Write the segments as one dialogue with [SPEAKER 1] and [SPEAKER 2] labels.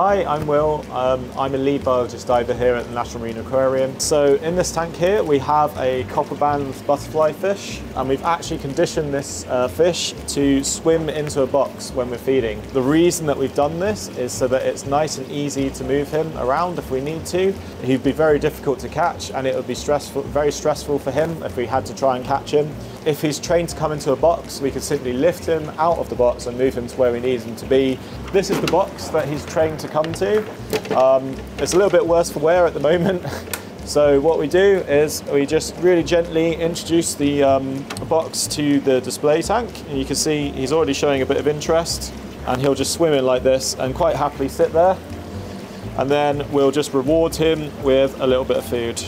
[SPEAKER 1] Hi, I'm Will. Um, I'm a lead biologist diver here at the National Marine Aquarium. So in this tank here we have a copper band butterfly fish and we've actually conditioned this uh, fish to swim into a box when we're feeding. The reason that we've done this is so that it's nice and easy to move him around if we need to. He'd be very difficult to catch and it would be stressful, very stressful for him if we had to try and catch him. If he's trained to come into a box, we could simply lift him out of the box and move him to where we need him to be. This is the box that he's trained to come to. Um, it's a little bit worse for wear at the moment. So what we do is we just really gently introduce the um, box to the display tank. And you can see he's already showing a bit of interest and he'll just swim in like this and quite happily sit there. And then we'll just reward him with a little bit of food.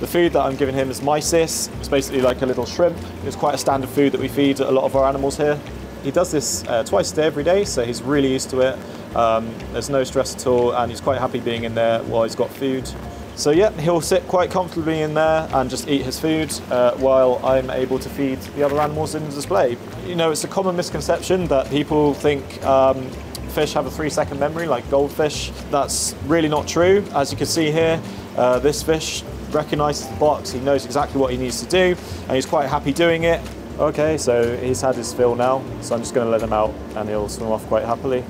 [SPEAKER 1] The food that I'm giving him is mysis. It's basically like a little shrimp. It's quite a standard food that we feed a lot of our animals here. He does this uh, twice a day every day, so he's really used to it. Um, there's no stress at all, and he's quite happy being in there while he's got food. So yeah, he'll sit quite comfortably in there and just eat his food uh, while I'm able to feed the other animals in the display. You know, it's a common misconception that people think um, fish have a three second memory like goldfish. That's really not true. As you can see here, uh, this fish recognises the box, he knows exactly what he needs to do, and he's quite happy doing it. Okay, so he's had his fill now, so I'm just going to let him out and he'll swim off quite happily.